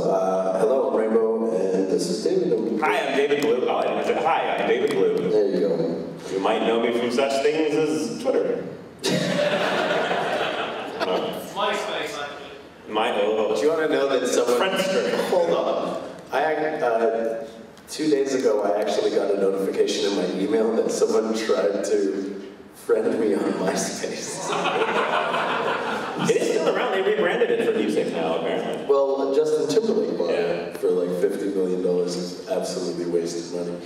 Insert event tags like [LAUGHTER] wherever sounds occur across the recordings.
so, uh, hello, I'm Rainbow, and this is David. Hi, I'm David Blue. Oh, I didn't say hi, I'm David Blue. There you go. You might know me from such things as Twitter. MySpace, actually. My oh, Do you want to know that someone... Friendster. Hold on. I, uh, two days ago, I actually got a notification in my email that someone tried to friend me on MySpace. [LAUGHS] It is still around. They rebranded it for music now, apparently. Well, Justin Timberlake bought Yeah. it for like $50 million. Is absolutely wasted money.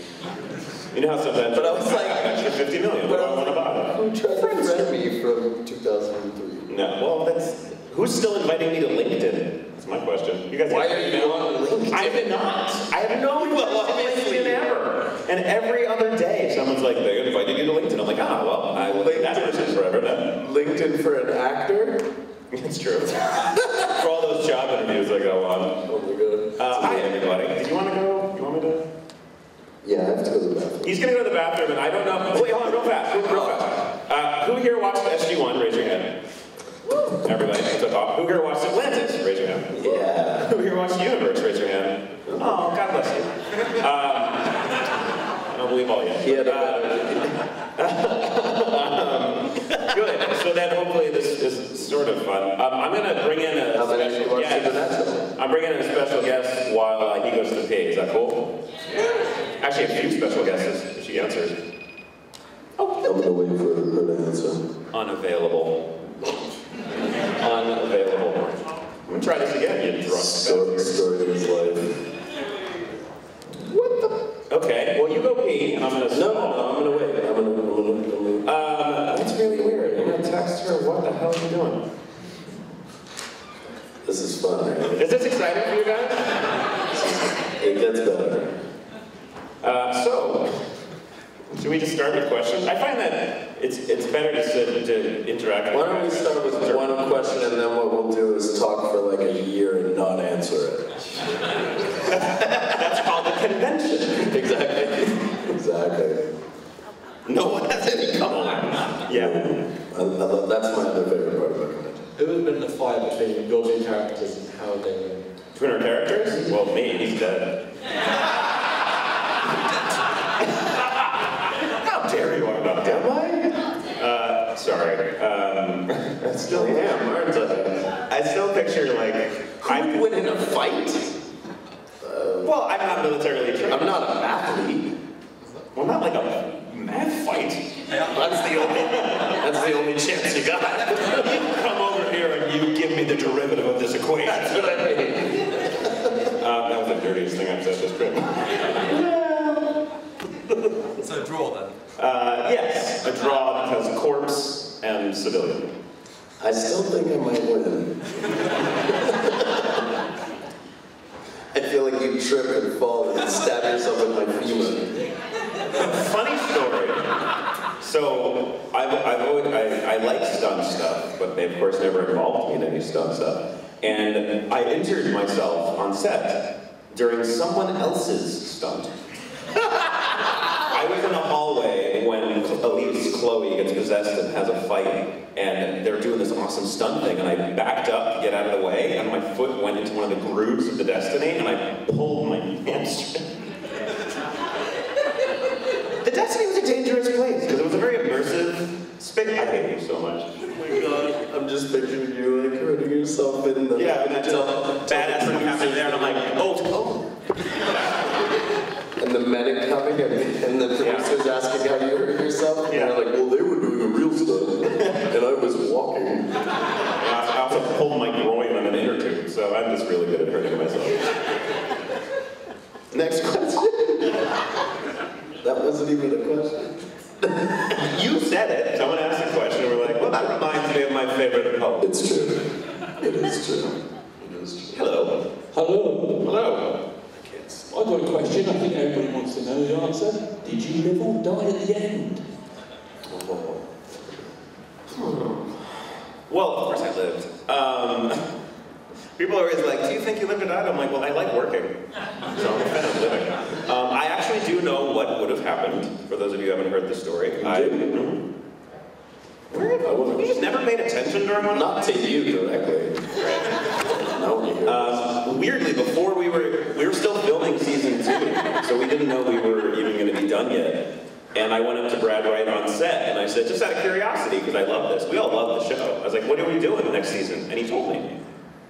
You know how sometimes. But I was like- extra 50 million. What do I want to buy? Who tried to friend me from 2003? No. Well, that's. Who's still inviting me to LinkedIn? That's my question. You guys. Why are you email? on LinkedIn? I'm not. I have no well, LinkedIn ever. And every other day, someone's like, they invited you to LinkedIn. I'm like, ah, well, I will be that person forever then. LinkedIn for an actor? It's true. [LAUGHS] for all those job interviews I go on. Oh my god. Uh, hi, everybody. Did you want to go? You want me to? Yeah, I have to go to the bathroom. He's gonna go to the bathroom, and I don't know. Wait, hold on, real fast, real, real fast. Uh, who here watched SG1? Raise your hand. Everybody, so top. Who here watched Atlantis? Raise your hand. Yeah. Who here watched Universe? Raise your hand. Oh, God bless you. Um, I don't believe all yet. He had Um, good. So then, hopefully, this is sort of fun. Um, I'm gonna bring in a How many of special guest. International? I'm bringing in a special guest while uh, he goes to the pig. Is that cool? Actually, a few special guests if she answers. I'm gonna wait for her to answer. Unavailable. I'm gonna try this again, you drunk Story, bastard. story of his life. Okay, well you go pee, and I'm gonna. No, no, no, I'm gonna wait. I'm gonna, I'm gonna, I'm gonna. Um, that's really weird. I'm gonna text her. What the hell are you doing? This is fun. Right? Is this exciting for you guys? It gets better. Uh, so, should we just start with questions? I find that it's it's better to sit to interact. with Why don't we start with one question and then what we'll do is talk for like a year and not answer it. That's called a convention. Exactly. Exactly. No one has any. Come on. Yeah. I, I that's my other favorite part about it. Who has been the fight between your two characters and how they were? Between our characters? Well, me. He's dead. How dare you? I'm not dead. Am Uh, sorry. Um, [LAUGHS] I I? still am, aren't I? I still picture like I I'm. win in a fight? Well, I'm not militarily trained. I'm not an athlete. Well, not like a math fight. That's the only. That's the only chance you got. [LAUGHS] You come over here and you give me the derivative equation. That's what I mean. Uh, that was the dirtiest thing I've said this trip. So draw then. Uh, yes, a draw because corpse and civilian. I still think I might win. I feel like you trip and fall and stab yourself with my femur. Funny story. So I've, I've always, I, I like stunt stuff, but they of course never involved me in any stunt stuff. And I injured myself on set during someone else's stunt. [LAUGHS] I was in a hallway when Elyse Chloe gets possessed and has a fight, and they're doing this awesome stunt thing, and I backed up to get out of the way, and my foot went into one of the grooves of the Destiny, and I pulled my hamstring. The Destiny was a dangerous place because it was a very immersive space. I hate you so much. Oh my god, I'm just picturing you like hurting yourself in the. Yeah, and that's a badass thing happened there, and I'm like, oh, oh. And the medic coming and, and the producer's asking how you hurt yourself. And Yeah. they're like, well, they were doing a real stunt. and I was walking. I I also pulled my groin on an inner tube, so I'm just really good at hurting myself. Next question. that wasn't even a question. You said it. Someone asked a question, and we're like, well, that reminds me of my favorite poem. It's true. It is true. It is true. Hello. Hello. Hello. I've got a question. I think everybody wants to know the answer. Did you live or die at the end? Well, of course I lived. Um, [LAUGHS] People are always like, do you think you lived or died? I'm like, well, I like working. So I'm a fan of living. Um, I actually do know what would have happened, for those of you who haven't heard the story. I, Mhm. Where have you, you just never paid attention during one Not to you directly. No one here. Um, weirdly, before we were, we were still filming season two, so we didn't know we were even going to be done yet. And I went up to Brad Wright on set, and I said, just out of curiosity, because I love this. We all love the show. I was like, what are we doing next season? And he told me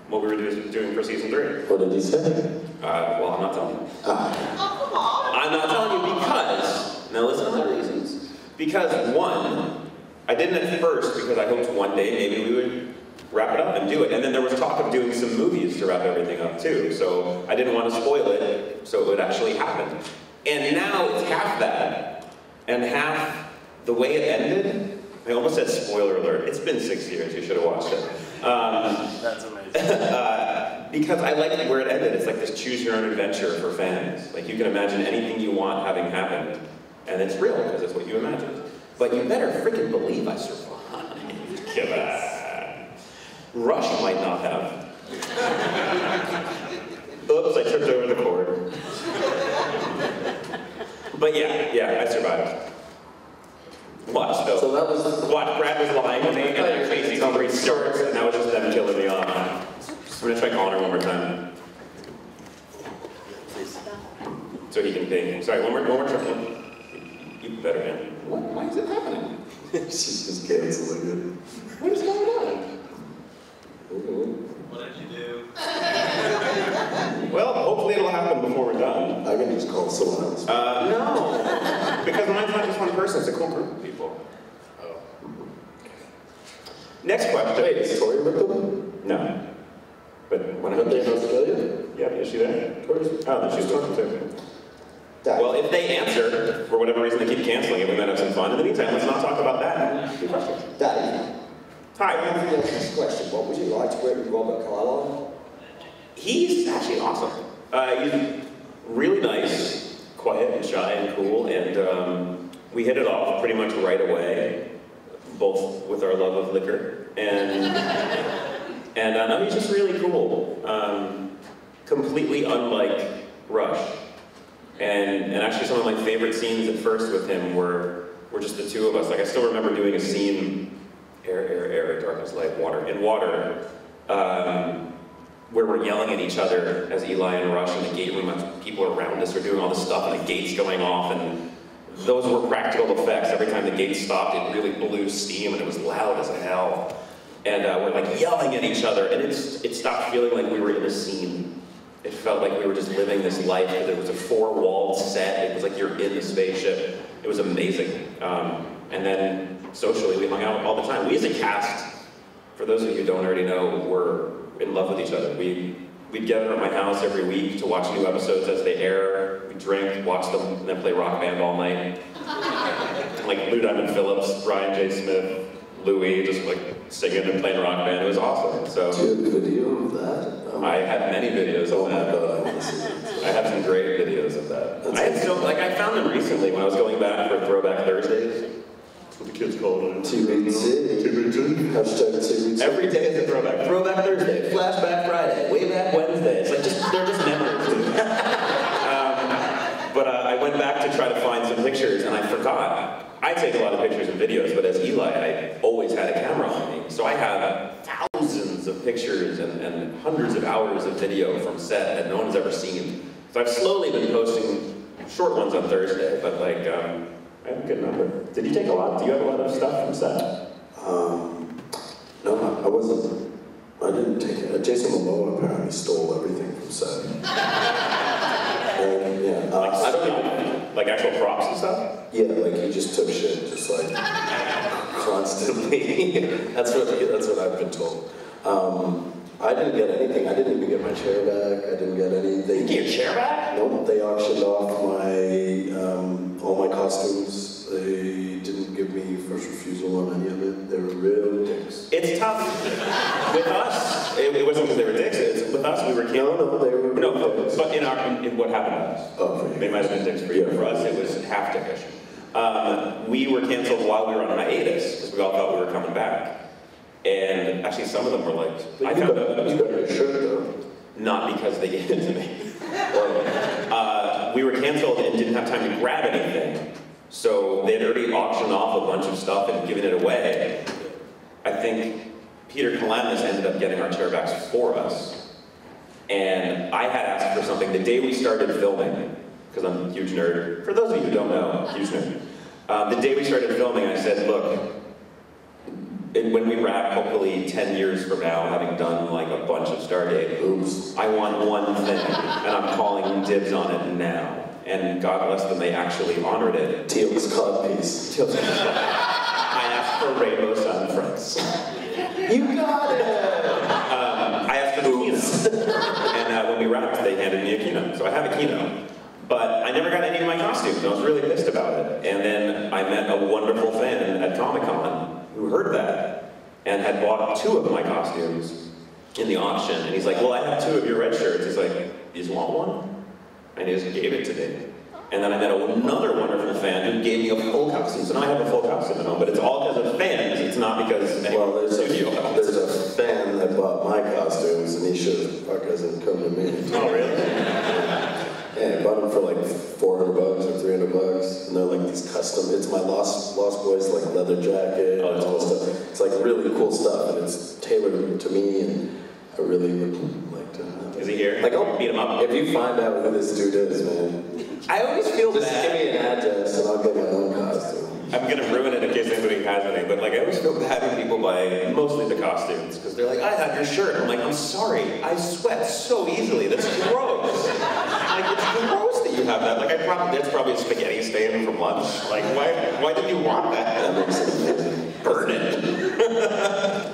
what we were doing for season three. What did he say? Uh, well, I'm not telling you. Ah, I'm not telling you because, now listen to the reasons. Because one, I didn't at first because I hoped one day maybe we would wrap it up and do it. And then there was talk of doing some movies to wrap everything up too. So I didn't want to spoil it so it would actually happen. And now it's half that and half the way it ended. I almost said spoiler alert. It's been six years. You should have watched it. Um, That's amazing. [LAUGHS] uh, because I like where it ended. It's like this choose your own adventure for fans. Like you can imagine anything you want having happened, and it's real because it's what you imagined. But you better freaking believe I survived. Come on. Rush might not have. Oops, I tripped over the cord. But yeah, yeah, I survived. Watch though. so that was. Watch, Brad was lying to me, and then Casey Humphrey starts, and that was just them killing me off. I'm gonna try calling her one more time. So he can ping. Sorry, one more, one more try. You better, man. What? Why is it happening? [LAUGHS] She's just canceling it. What is going on? What did you do? [LAUGHS] Well, hopefully it'll happen before we're done. I can just call someone else. Uh, no, because mine's not just one person, it's a cool group of people. Oh. Next question. Wait, is Tori with them? No. But when I Are they in Australia? Yeah, is she there? Tori's. Oh, then she's talking too. Dad. Well, if they answer, for whatever reason they keep canceling it, we might have some fun. In the meantime, let's not talk about that. Good question. Dave, Hi. let me ask this question. What would you like to work with Robert Carlyle? He's actually awesome. Uh, he's really nice, quiet and shy and cool, and um, we hit it off pretty much right away, both with our love of liquor and [LAUGHS] and uh, no, he's just really cool. Um, completely unlike Rush, and and actually some of my favorite scenes at first with him were were just the two of us. Like I still remember doing a scene, air, air, air, darkness, light, water, in water. Um, where we're yelling at each other as Eli and Rush in the gate room, people around us are doing all this stuff, and the gate's going off, and those were practical effects. Every time the gate stopped, it really blew steam, and it was loud as hell. And uh, we're like yelling at each other, and it's, it stopped feeling like we were in a scene. It felt like we were just living this life. It was a four-walled set. It was like you're in the spaceship. It was amazing. Um, and then socially, we hung out all the time. We as a cast, for those of you who don't already know, were in love with each other. We, we'd gather at my house every week to watch new episodes as they air. We'd drink, watch them, and then play rock band all night. [LAUGHS] like Lou Diamond Phillips, Brian J. Smith, Louis, just like singing and playing rock band. It was awesome. So Do you have a video of that? Oh, I have many videos oh of that. god, I want to see it. I have some great videos of that. I had so like I found them recently when I was going back for Throwback Thursdays. That's what the kids call it. TBT. Hashtag TBT. Every day is a throwback. Throwback Thursday, Flashback Friday, Way Back Wednesday. It's like just they're just memories. [LAUGHS] um, but uh, I went back to try to find some pictures, and I forgot. I take a lot of pictures and videos, but as Eli, I always had a camera on me, so I have thousands of pictures and, and hundreds of hours of video from set that no one's ever seen. So I've slowly been posting short ones on Thursday, but like um, I have a good number. Did you take a lot? Do you have a lot of stuff from set? Um, no, I wasn't. I didn't take it. Jason Momoa apparently stole everything from set. [LAUGHS] and yeah, uh, Like, I don't even. like actual props and stuff? Yeah, like he just took shit, just like [LAUGHS] constantly. [LAUGHS] that's what that's what I've been told. Um, I didn't get anything. I didn't even get my chair back. I didn't get any. They Get your chair back? Nope, they auctioned off my all my costumes. They didn't give me first refusal on any of it. They were real dicks. It's tough. with us, it, it wasn't because they were dicks. It's, with us, we were No, canceled. no, they were No, dicks. but in our in, in what happened to us, Oh, they might have been dicks for you. For us, it was half dickish. Um, we were canceled while we were on hiatus because we all thought we were coming back. And actually, some of them were like, But I found got, out you got your shirt though. not because they gave it to me. uh, we were canceled and didn't have time to grab anything. So they had already auctioned off a bunch of stuff and given it away. I think Peter Kalamis ended up getting our chairbacks for us. And I had asked for something the day we started filming, because I'm a huge nerd. For those of you who don't know, huge nerd. Um, the day we started filming, I said, look, when we wrap, hopefully 10 years from now, having done like a bunch of Stargate, Oops. I want one thing, and I'm calling dibs on it now. And God bless them, they actually honored it. Teal'c's codpiece. I asked for Rainbow Sun Francks. You got it! Um, I asked for the Kino. And uh, when we wrapped, they handed me a Kino. So I have a Kino. But I never got any of my costumes, and I was really pissed about it. And then I met a wonderful fan at Comic Con who heard that and had bought two of my costumes in the auction. And he's like, Well, I have two of your red shirts. He's like, You want one? And he just gave it to me. And then I met another wonderful fan who gave me a full costume. So now I have a full costume at home, but it's all because of fans. It's not because Well, there's a, there's a fan that bought my costumes and he should have fuck hasn't come to me. Oh, really? [LAUGHS] Yeah, I bought them for like 400 bucks or 300 bucks, and they're like these custom. It's my Lost Lost Boys like leather jacket Oh, and all cool. stuff. It's like really cool stuff, and it's tailored to me, and I really would like to. have Is he here? Like, I'll beat him up. If you find out who this dude is, man, I always feel just bad. give me an address and I'll get my own costume. I'm gonna ruin it in case anybody has any, but like I always feel bad when people buy mostly the costumes because they're like, I have your shirt. I'm like, I'm sorry, I sweat so easily. That's gross. like it's gross that you have that. Like I probably that's probably a spaghetti stain from lunch. Like why why did you want that? That makes it amazing. Burn it. [LAUGHS]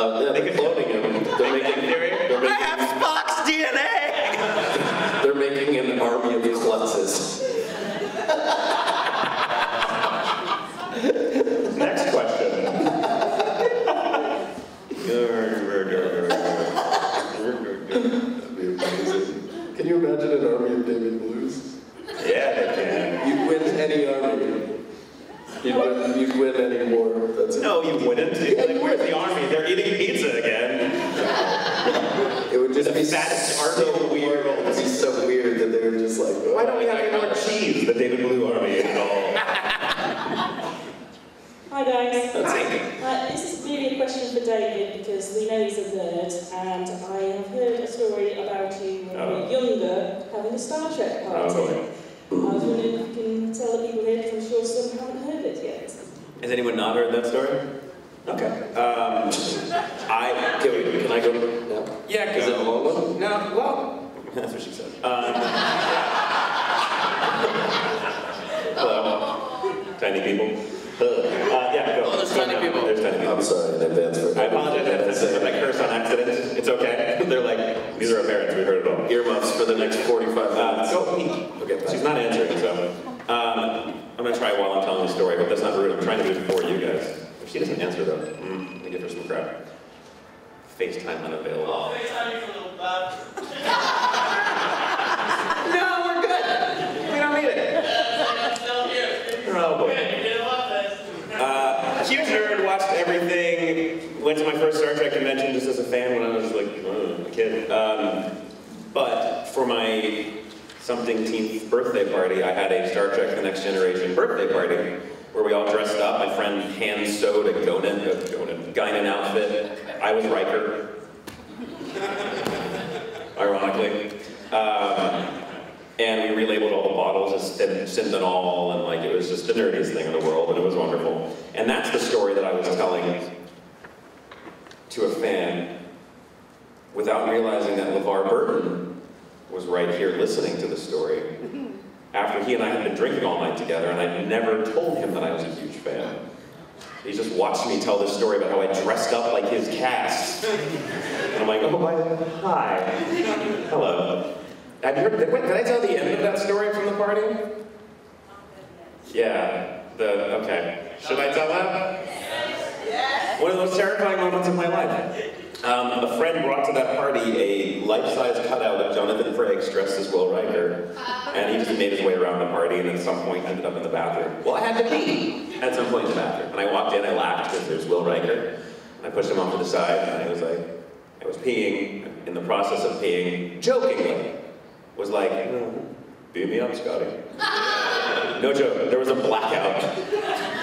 yeah, they're cloning him. They're making, they're I making, have Spock's DNA. they're making an army of klutzes. Next question. That'd be amazing. Can you imagine an army of David Blues? yeah, they can. You'd win any army. You'd win, you'd win any war. That's it. No, you wouldn't. Yeah, like, you where's would. the army? They're eating pizza again. It would just The be fattest so army in the weird. world. It would be so weird that they were just like, Why don't we have any more cheese? The David Blue Army ate it all. Hi guys. Hi. Uh, this is really a question for David because we know he's a nerd and I have heard a story about you when you Oh. were younger having a Star Trek party. Oh, boy. I was wondering if you can tell the people here because I'm sure some haven't heard it yet. Has anyone not heard that story? Okay. Um, I Can, we, can I go now? yeah. Is it a long one? No. Well, [LAUGHS] that's what she said. Um, [LAUGHS] hello, tiny people. Uh, yeah, go. Oh, there's tiny No, people. There's tiny people. I'm sorry in advance for I apologize if I curse on accident. It's okay. [LAUGHS] They're like, these are our parents. We heard it all. Earmuffs for the next 45 Uh, minutes. go, Pete. Okay, She's not answering, so. Um, I'm gonna try while I'm telling the story. but that's not rude. I'm trying to do it for you guys. If she doesn't answer though, mm, I'm gonna give her some crap. FaceTime unavailable. Oh, FaceTime you for a little bit. No, we're good. We don't need it. Oh boy. Okay, get him up then. Uh, huge nerd, watched everything. Went to my first Star Trek convention just as a fan when I was like a kid. Um, but for my something teenth birthday party, I had a Star Trek: The Next Generation birthday party where we all dressed up. My friend hand sewed a Gonan, a Gonan, Guinan outfit. I was Riker. [LAUGHS] Ironically. Um, and we relabeled all the bottles as Syn- Synthehol, and like it was just the nerdiest thing in the world, and it was wonderful. And that's the story that I was telling to a fan without realizing that LeVar Burton was right here listening to the story. [LAUGHS] After he and I had been drinking all night together, and I'd never told him that I was a huge fan. He just watched me tell this story about how I dressed up like his cast. And I'm like, oh, my, hi. Hello. Have you heard, wait, did I tell the end of that story from the party? Yeah, the, okay. Should I tell that? Yes. One of the most terrifying moments of my life. Um, a friend brought to that party a life-size cutout of Jonathan Frakes dressed as Will Riker, and he just made his way around the party, and at some point ended up in the bathroom. Well, I had to pee at some point in the bathroom, and I walked in, I laughed because there's Will Riker, and I pushed him off to the side, and I was like, I was peeing, in the process of peeing, jokingly, was like, "No, beat me up, Scotty. No joke, there was a blackout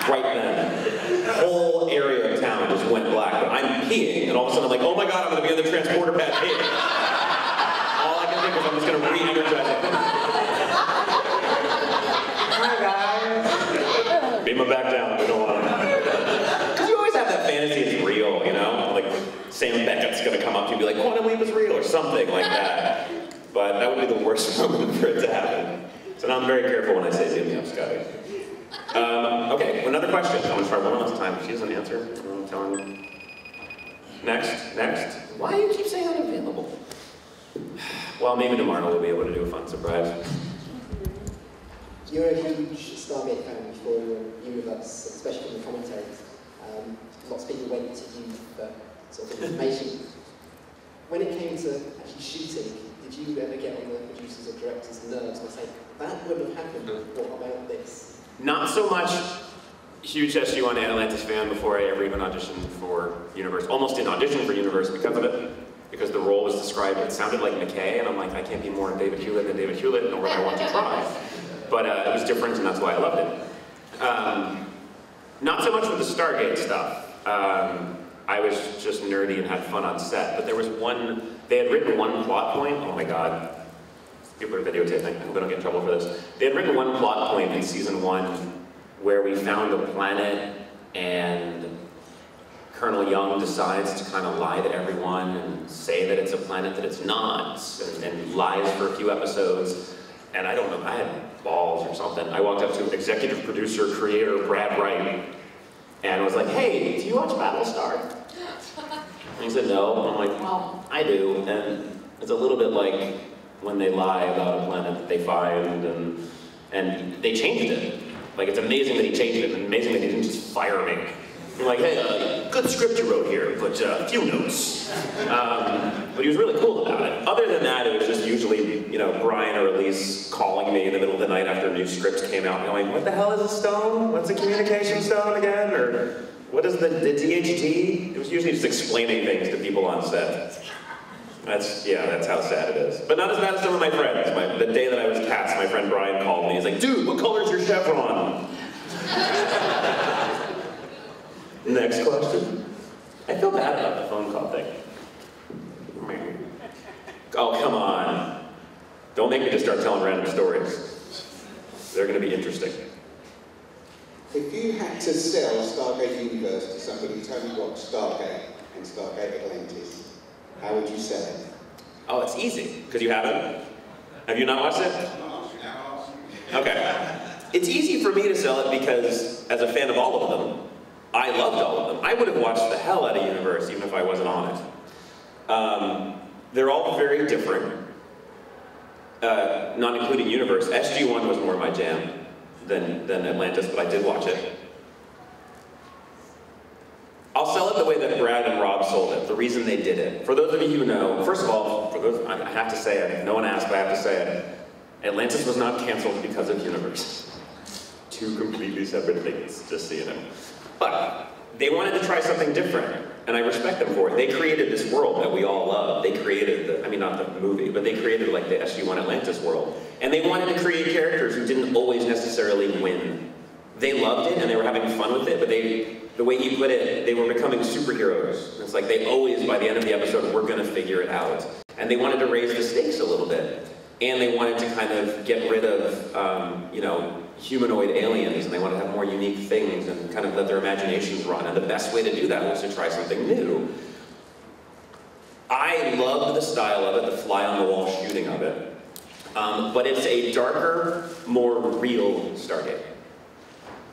right then. Whole area town just went black. I'm peeing, and all of a sudden I'm like, oh my god, I'm gonna be on the transporter pad peeing. All I can think is I'm just gonna re-energize it. Hi guys. Beam him back down, we don't want him. Because you always have that fantasy it's real, you know? Like Sam Beckett's gonna come up to you and be like, Quantum Leap is real, or something like that. But that would be the worst [LAUGHS] moment for it to happen. So now I'm very careful when I say beam me up, Scotty. Um, okay, another question. I'm gonna try one last time. She doesn't answer, I'm telling Next, next. Why do you keep saying unavailable? Well, maybe tomorrow we'll be able to do a fun surprise. You're a huge Stargate fan for your universe, especially in the commentaries. Um, lots of people went to you for sort of information. [LAUGHS] when it came to actually shooting, did you ever get on the producers or directors' nerves and say, that would have happened, what about this? Not so much huge SG-1 Atlantis fan before I ever even auditioned for Universe. Almost didn't audition for Universe because of it. Because the role was described, it sounded like McKay, and I'm like, I can't be more David Hewlett than David Hewlett, nor would I want to try. But uh, it was different, and that's why I loved it. Um, not so much with the Stargate stuff. Um, I was just nerdy and had fun on set. But there was one, they had written one plot point. Oh my god. People are videotaping. I hope I don't get in trouble for this. They had written one plot point in season one where we found a planet and Colonel Young decides to kind of lie to everyone and say that it's a planet that it's not, and, and lies for a few episodes. And I don't know, I had balls or something. I walked up to executive producer, creator Brad Wright, and was like, hey, do you watch Battlestar? And he said, no. I'm like, well, I do. And it's a little bit like when they lie about a planet that they find, and, and they changed it. Like, it's amazing that he changed it, and amazing that he didn't just fire me. I'm like, hey, uh, good script you wrote here, but uh, a few notes. Um, but he was really cool about it. Other than that, it was just usually, you know, Brian or Elyse calling me in the middle of the night after new scripts came out, going, what the hell is a stone? What's a communication stone again? Or what is the, the DHD? It was usually just explaining things to people on set. That's, yeah, that's how sad it is. But not as bad as some of my friends. My, the day that I was cast, my friend Brian called me. He's like, dude, what color is your chevron? [LAUGHS] Next question. I feel bad about the phone call thing. Oh, come on. Don't make me just start telling random stories. They're going to be interesting. If you had to sell Stargate Universe to somebody who's only watched Stargate and Stargate Atlantis, how would you sell it? Oh, it's easy, because you haven't. Have you not watched it? Okay. It's easy for me to sell it because, as a fan of all of them, I loved all of them. I would have watched the hell out of Universe even if I wasn't on it. Um, they're all very different, uh, not including Universe. SG-1 was more my jam than, than Atlantis, but I did watch it. The way that Brad and Rob sold it, the reason they did it. For those of you who know, first of all, for those, I have to say it, no one asked, but I have to say it. Atlantis was not canceled because of Universe. [LAUGHS] Two completely separate things, just so you know. But they wanted to try something different, and I respect them for it. They created this world that we all love. They created the, I mean, not the movie, but they created like the SG-1 Atlantis world. And they wanted to create characters who didn't always necessarily win. They loved it, and they were having fun with it, but they, the way you put it, they were becoming superheroes. It's like they always, by the end of the episode, were gonna figure it out. And they wanted to raise the stakes a little bit. And they wanted to kind of get rid of, um, you know, humanoid aliens, and they wanted to have more unique things and kind of let their imaginations run. And the best way to do that was to try something new. I loved the style of it, the fly-on-the-wall shooting of it. Um, but it's a darker, more real Stargate.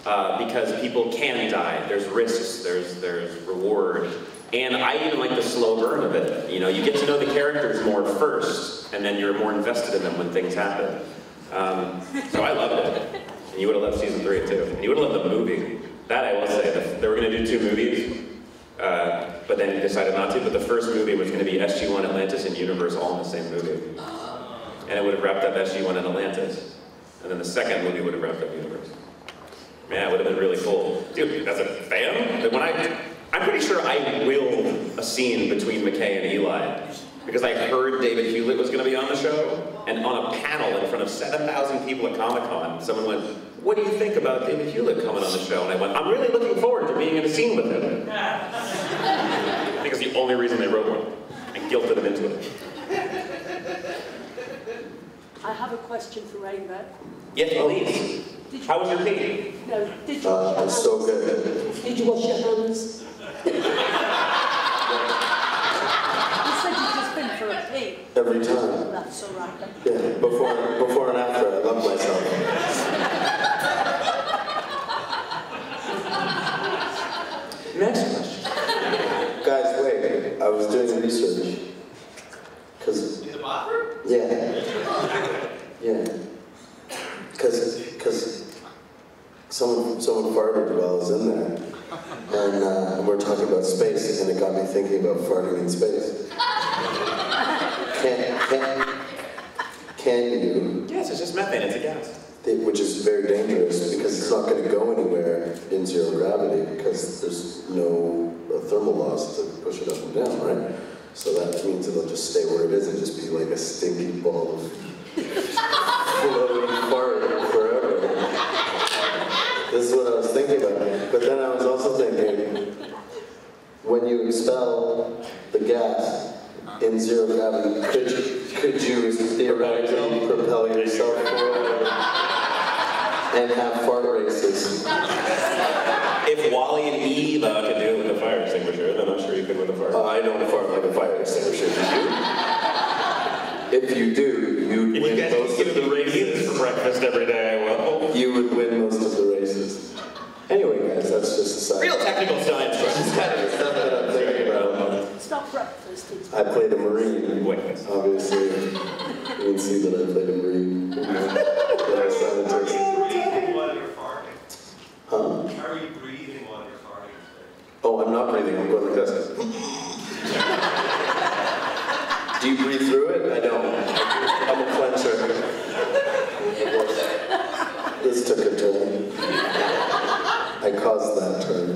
Uh, because people can die. There's risks, there's, there's reward. And I even like the slow burn of it. You know, you get to know the characters more first, and then you're more invested in them when things happen. Um, so I loved it. And you would have loved season three too. And you would have loved the movie. That I will say, they were going to do two movies. Uh, but then he decided not to. But the first movie was going to be SG-1 Atlantis and Universe all in the same movie. And it would have wrapped up SG-1 and Atlantis. And then the second movie would have wrapped up Universe. Man, it would have been really cool. Dude, as a fan, when I, I'm pretty sure I willed a scene between McKay and Eli. Because I heard David Hewlett was going to be on the show, and on a panel in front of 7,000 people at Comic Con, someone went, What do you think about David Hewlett coming on the show? And I went, I'm really looking forward to being in a scene with him. I think it's the only reason they wrote one. I guilted them into it. I have a question for Rainbow. Yes, please. Did How was your pee? no, did you Uh, wash your it's so good. Did you wash your hands? you said you'd just been for a pee. Every time. That's all right then. Yeah, before, before and after, I love myself. Next question. Guys, wait, I was doing research. Cause, In the bathroom? yeah, yeah. Cause, cause someone, someone farted while I was in there. And, uh, we're talking about space, and it got me thinking about farting in space. Can, can, can you Yes, it's just methane, it's a gas. Which is very dangerous because it's not going to go anywhere in zero gravity because there's no uh, thermal laws to push it up and down, right? So that means it'll just stay where it is and just be like a stinky ball of [LAUGHS] floating fart forever. This is what I was thinking about. But then I was also thinking, when you expel the gas in zero gravity, could, could you theoretically propel yourself forward and have fart races? If WALL-E and Eva could do it with a fire extinguisher, then I'm sure you could with a fire. Uh, I don't fart like a fire extinguisher, do you? If you do, you'd if you win guys most give of the raisins for breakfast every day, I will. You would win most of the races. Anyway, guys, that's just a side. Real technical science questions. About. Breakfast, I played a Marine, Wait. obviously. You can see that I played a Marine. That I scientist. Breathing while you're farting. Huh? How are you breathing while you're farting? Oh, I'm not breathing, I'm going like this. [LAUGHS] Do you breathe through it? I don't. I'm a clencher. This took a turn. I caused that turn.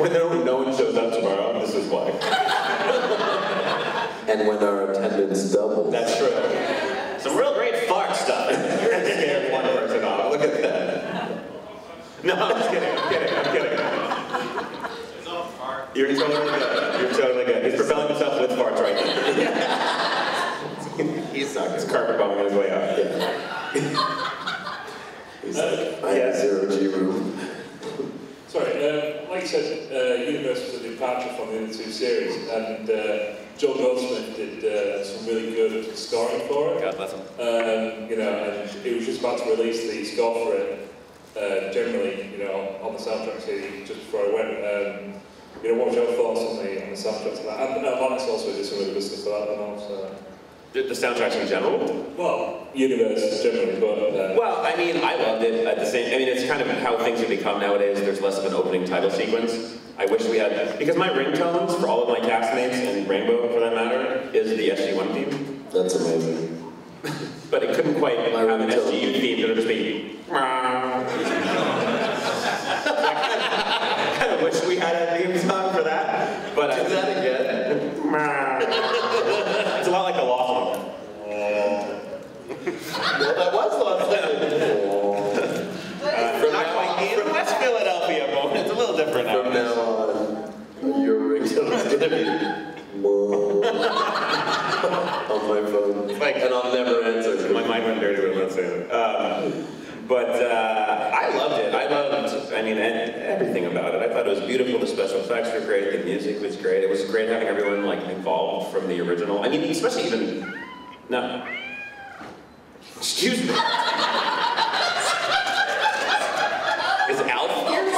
When no, no one shows up tomorrow, this is why. And when our attendance doubles. That's true. Some real great fart stuff. You're gonna scare one person off. Look at that. No, I'm just kidding. I'm kidding. I'm kidding. It's all fart. You're totally good. You're totally good. He's propelling himself with farts right now. [LAUGHS] He's not He's carpet bombing on his way up. He's like, I have Yes. zero G room. Sorry, um, like you said, uh, Universe was a departure from the other two series, and uh, Joel Goldsmith did uh, some really good scoring for it. God bless him. Um, you know, and he was just about to release the score for it. Uh, generally, you know, on the soundtrack CD just before I went. Um, you know, what was your thoughts on the on the soundtrack to that? And uh, Alex also did some really good stuff for that, and also. The, the soundtracks in general? Well, Universe generally, but. Uh, Well, I mean, I loved it at the same. I mean, it's kind of how things have become nowadays. There's less of an opening title sequence. I wish we had because my ringtones for all of my castmates and Rainbow, for that matter, is the SG1 theme. That's amazing. [LAUGHS] But it couldn't quite My have an ringtone. SGU theme. It would just be. [LAUGHS] I kind of wish we had a theme song for that. But I, Do that again. [LAUGHS] it's a lot like a law song. Well, that was lost. [LAUGHS] From not quite from West Philadelphia, but it's a little different now. From now on, your ringtone is gonna be "Whoa." on my phone, Like- and I'll never answer. My mind went dirty when I was saying it. Um, but uh, I loved it. I loved, I mean, everything about it. I thought it was beautiful. The special effects were great. The music was great. It was great having everyone like involved from the original. I mean, especially even no. Excuse me. Is Alf here?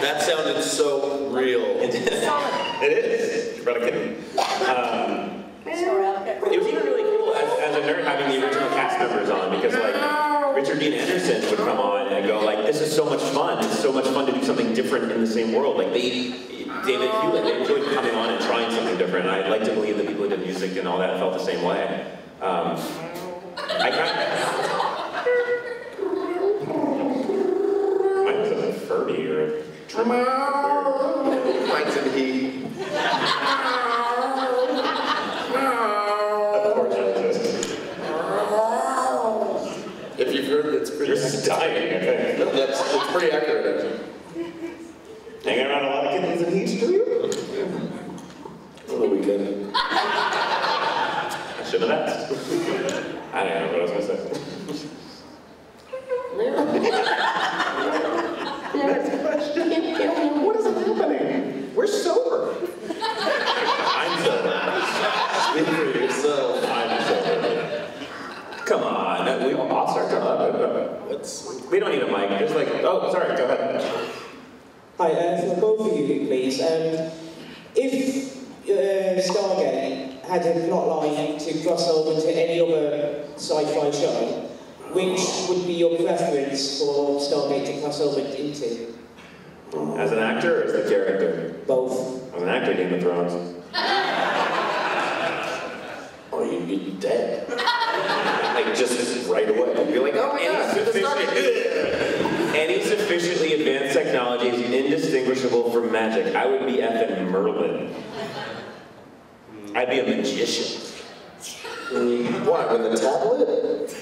That sounded so real. It is. You brought a kitten. Um, Sorry, I'll get It was even really cool as, as a nerd having the original cast members on because like Richard Dean Anderson would come on and go like, "This is so much fun. It's so much fun to do something different in the same world." Like they, David Hewlett. They enjoyed coming on and trying something different. And I'd like to believe that people who did music and all that felt the same way. Um, I kind Mine was a Furby or a Mine's in heat. Of course it is. If you've heard, it's pretty. Yours is dying, I think. No, that's it's pretty accurate actually. Hanging around a lot of kittens and heat, do you? On the weekend. I should have asked. I don't know what I was gonna say. What is happening? We're sober. I'm sober. Speak for yourself. I'm sober. Come on, we, I'll start to up. What's We don't need a mic. Just like, oh, sorry, go ahead. Hi, uh, for both of you, please. Um, if uh, Stargate had a plot line to cross over to any other sci-fi show, which would be your preference for Stargate to cross over into? As an actor or as the character? Both. As an actor, Game of Thrones. [LAUGHS] Oh, you'd be dead. like just right away. You'd be like, oh my god, Any it's started. sufficient- Any sufficiently advanced technology is indistinguishable from magic. I would be effing Merlin. I'd be a magician. What, with a tablet?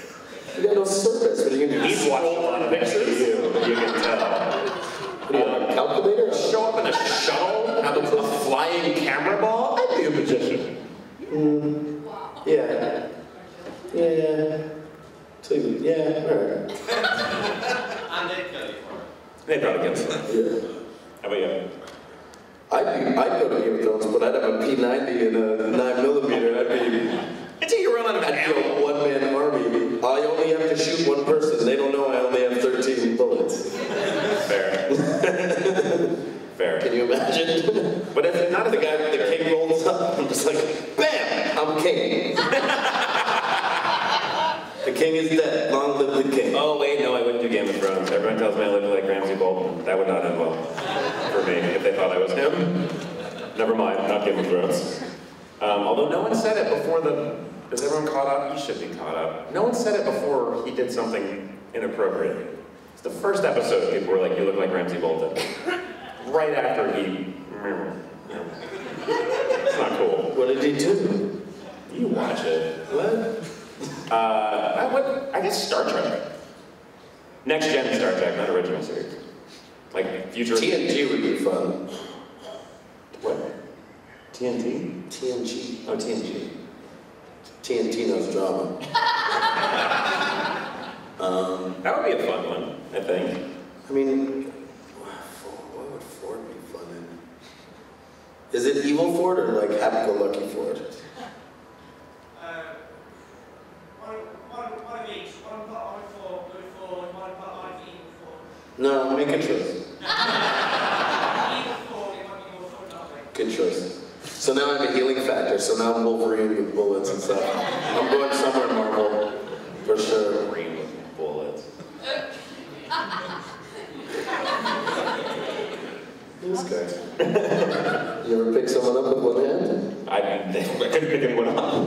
You got no service. What are you gonna? He's watched a lot of pictures. You, you can tell. What do you have, a calculator? Show up in a shuttle, have a, a flying camera ball. I'd be a magician. Mm. Yeah. Yeah, yeah. Two. Yeah, alright. And they'd kill you. They'd probably get some. Yeah. How about you? I'd be, I'd go to Game of Thrones, but I'd have a P90 and a 9 millimeter. I'd be, Until you run out of ammo. I'd a one-man army. I only have to shoot one person. They don't know I only have 13 bullets. Fair. Fair. Can you imagine? But if not as The guy, guy, the king rolls up, I'm just like, BAM! I'm king. the king is dead. Long live the king. Oh wait, no, I wouldn't do Game of Thrones. Everyone tells me I look like Ramsay Bolton. That would not end well for me if they thought I was him. Never mind, not Game of Thrones. Um, although no one said it before the. Is everyone caught up? You should be caught up. No one said it before he did something inappropriate. It's the first episode people were like, "You look like Ramsay Bolton." Right after he. It's not cool. What did he do? You watch it. What? Uh, I, I guess Star Trek. Next gen Star Trek, not original series. Like future. TNG would be fun. What? TNT? TNG. Oh, TNG. TNT knows drama. [LAUGHS] um, That would be a fun one, I think. I mean, what would Ford be fun in? Is it evil Ford or like happy-go-lucky Ford? Uh, one, one, one of each. One part on for good for, one part on evil for. No, make a choice. Evil for, it might be more fun that way. Good choice. So now I have a healing factor, so now I'm Wolverine with bullets and stuff. I'm going somewhere Marvel, for sure. Green with bullets. This guy. you ever pick someone up with one hand? I, [LAUGHS] I couldn't pick anyone up.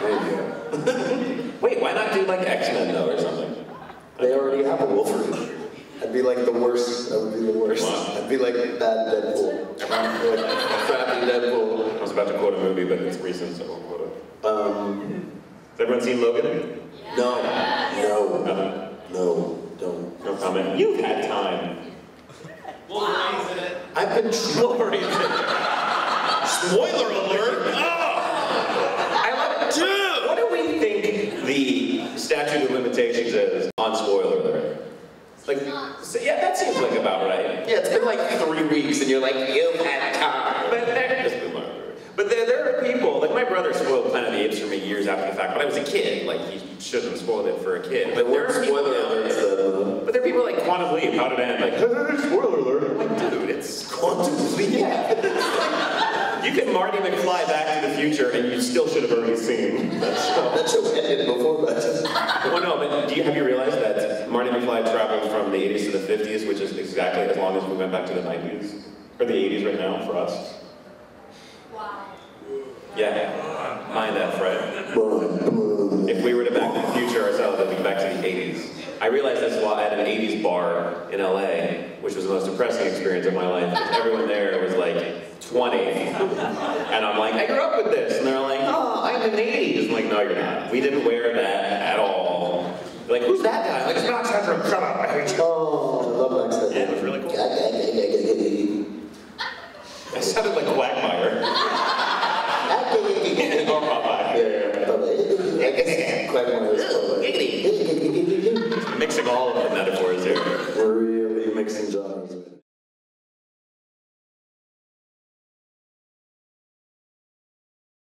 There you go. [LAUGHS] Wait, why not do like X Men though or something? They already have a Wolverine. I'd be like the worst. That would be the worst. Wow. I'd be like bad Deadpool. Like, crappy Deadpool. I was about to quote a movie, but it's recent, so I won't quote it. Um, Has everyone seen Logan? no, no, Nothing. no, don't. No comment. You've had time. Wolverine's in it. I've been Wolverine's in Spoiler alert! Oh! I love it. Dude! What do we think the statute of limitations is on spoiler alert? Like, so- yeah, that seems like about right. Yeah, it's been like three weeks, and you're like, you've had time. But there, it's been longer. but there, there are people, like my brother spoiled Planet of the Apes for me years after the fact, but I was a kid. Like, he shouldn't have spoiled it for a kid. But But there are people spoiler now- alerts that, But there are people like Quantum Leap, how did it end? Like, [LAUGHS] spoiler alert. I'm like, dude, it's Quantum Leap? You can Marty McFly back to the future and you still should have already seen that show. That show ended before that. Well, no, but do you, have you realized that Marty McFly traveled from the 80s to the 50s, which is exactly as long as we went back to the 90s? Or the 80s right now for us? Why? Yeah, mind that, Fred. If we were to back to the future ourselves, I'd be back to the 80s. I realized this while at an 80s bar in LA, which was the most depressing experience of my life, because everyone there was like 20. And I'm like, I grew up with this. And they're like, oh, I'm in the 80s. I'm like, no, you're not. We didn't wear that at all. They're like, who's that guy? I'm like, it's Max Headroom, shut up. I hate you. Oh, I love Max Yeah, it was really cool. I sounded like Quagmire. [LAUGHS] oh, Popeye. Yeah, Quagmire is Mixing all of the metaphors